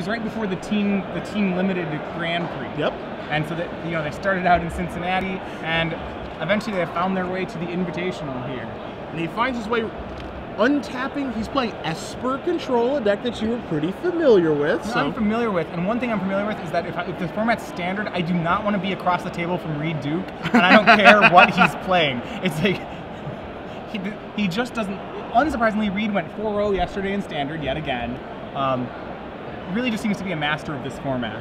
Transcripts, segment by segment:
was right before the team the team limited Grand Prix. Yep. And so that you know they started out in Cincinnati, and eventually they found their way to the Invitational here. And he finds his way untapping. He's playing Esper Control, a deck that you were pretty familiar with. So. I'm familiar with, and one thing I'm familiar with is that if, I, if the format's standard, I do not want to be across the table from Reid Duke, and I don't care what he's playing. It's like he, he just doesn't. Unsurprisingly, Reid went 4-0 yesterday in standard yet again. Um, really, just seems to be a master of this format.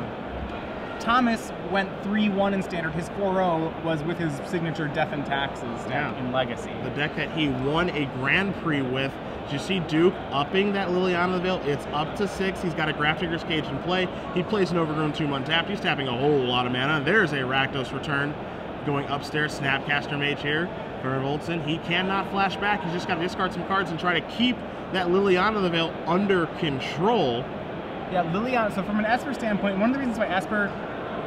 Thomas went 3-1 in standard. His 4-0 was with his signature Death and Taxes deck Yeah. in Legacy. the deck that he won a Grand Prix with. Did you see Duke upping that Liliana the Veil? It's up to six. He's got a Grafdigger's Cage in play. He plays an Overgrown Tomb untapped. He's tapping a whole lot of mana. There's a Rakdos return going upstairs. Snapcaster Mage here for Voltson. He cannot flash back. He's just got to discard some cards and try to keep that Liliana the Veil under control. Yeah, Liliana. So from an Esper standpoint, one of the reasons why Esper,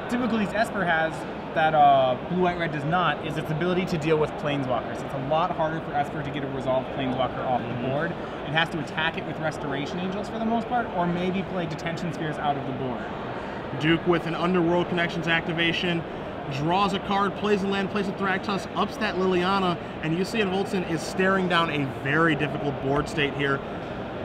typically Esper has that uh, blue white red does not is its ability to deal with planeswalkers. It's a lot harder for Esper to get a resolved planeswalker off the board. It has to attack it with Restoration Angels for the most part, or maybe play Detention Spheres out of the board. Duke with an Underworld Connections activation, draws a card, plays a land, plays a Thragtusk, ups that Liliana, and you see Voltson is staring down a very difficult board state here.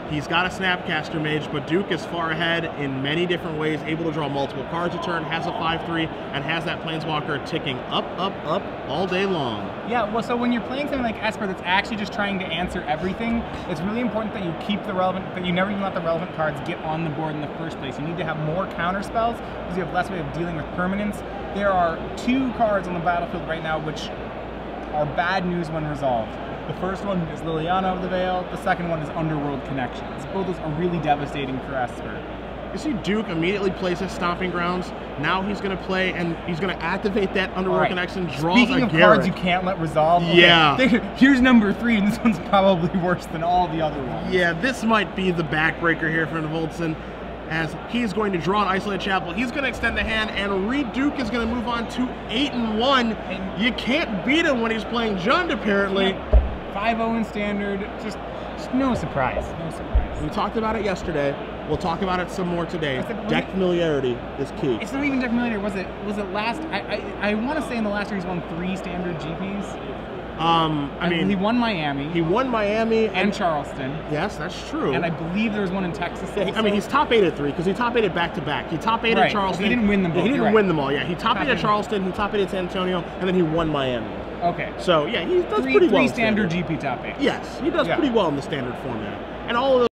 He's got a Snapcaster Mage, but Duke is far ahead in many different ways, able to draw multiple cards a turn, has a 5-3, and has that Planeswalker ticking up, up, up all day long. Yeah, well, so when you're playing something like Esper that's actually just trying to answer everything, it's really important that you keep the relevant, that you never even let the relevant cards get on the board in the first place. You need to have more counter spells because you have less way of dealing with permanents. There are two cards on the battlefield right now which are bad news when resolved. The first one is Liliana of the Veil. The second one is Underworld Connections. Both those are really devastating for Esper. You see Duke immediately plays his Stomping Grounds. Now he's going to play, and he's going to activate that Underworld right. Connection, draws Speaking of Garrett. cards you can't let resolve, okay, Yeah. here's number three, and this one's probably worse than all the other ones. Yeah, this might be the backbreaker here for Voltson as he's going to draw an isolated chapel. He's going to extend the hand, and Reid Duke is going to move on to eight and one. And- You can't beat him when he's playing Jund, apparently. 5-0 in standard, just, just no surprise. No surprise. We talked about it yesterday. We'll talk about it some more today. Said- Deck familiarity is key. It's not even Deck Familiar. Was it? Was it last? I I, I want to say in the last year he's won three standard GPs. Um, I And mean, he won Miami he won Miami and Charleston, yes, that's true. and I believe there was one in Texas. Yeah, I mean, he's top eight at three because he top eight at back to back. He top eight Right, at Charleston. he didn't win them Yeah, both, He didn't right. win them all. Yeah, he top, Top eight at. Charleston. He top eight at San Antonio, and then he won Miami. Okay. So yeah, he does Three, pretty well. three standard GP top eight. Yes, he does Yeah. pretty well in the standard format. And all of those